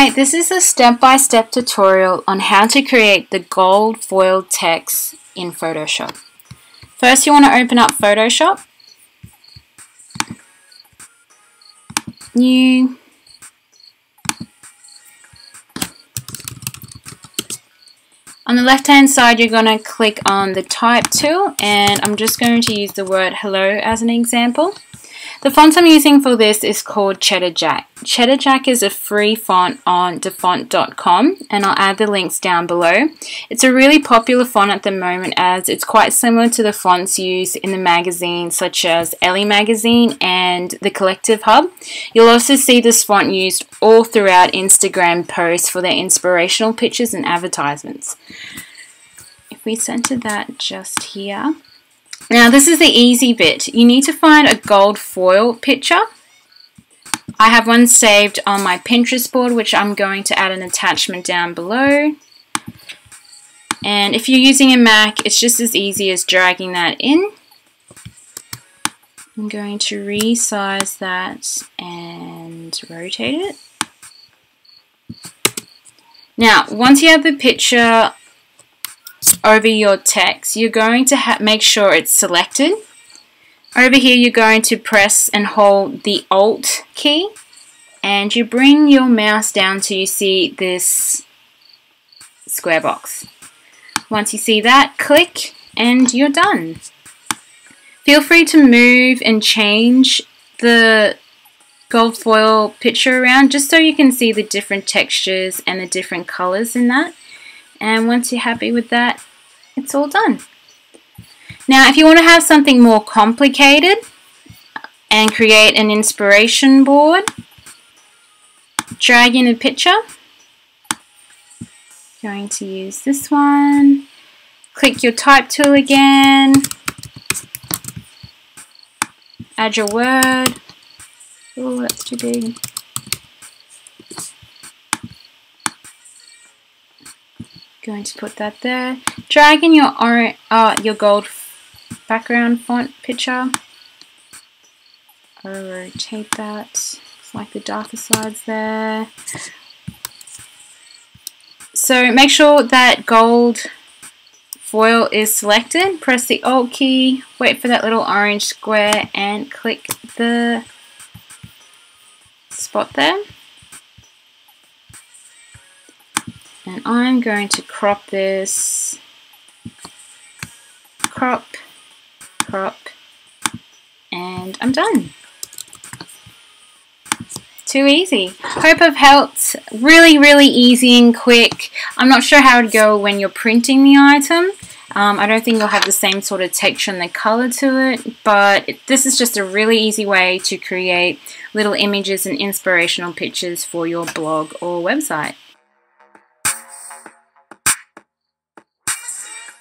Hi, this is a step-by-step -step tutorial on how to create the gold foil text in Photoshop. First you want to open up Photoshop, new, on the left hand side you're going to click on the type tool and I'm just going to use the word hello as an example. The font I'm using for this is called Cheddar Jack. Cheddar Jack is a free font on dafont.com and I'll add the links down below. It's a really popular font at the moment as it's quite similar to the fonts used in the magazines such as Elle Magazine and the Collective Hub. You'll also see this font used all throughout Instagram posts for their inspirational pictures and advertisements. If we center that just here, now this is the easy bit. You need to find a gold foil picture. I have one saved on my Pinterest board which I'm going to add an attachment down below. And if you're using a Mac, it's just as easy as dragging that in. I'm going to resize that and rotate it. Now, once you have the picture over your text, you're going to make sure it's selected. Over here, you're going to press and hold the Alt key, and you bring your mouse down till you see this square box. Once you see that, click, and you're done. Feel free to move and change the gold foil picture around just so you can see the different textures and the different colors in that. And once you're happy with that, it's all done. Now, if you want to have something more complicated and create an inspiration board, drag in a picture. Going to use this one. Click your type tool again. Add your word. Oh, that's too big. Going to put that there. Drag in your orange, uh, your gold background font picture. I'll rotate that. Like the darker sides there. So make sure that gold foil is selected. Press the Alt key, wait for that little orange square and click the spot there. And I'm going to crop this, crop, crop, and I'm done. Too easy. Hope I've helped. Really, really easy and quick. I'm not sure how it would go when you're printing the item. Um, I don't think you'll have the same sort of texture and the color to it, but this is just a really easy way to create little images and inspirational pictures for your blog or website.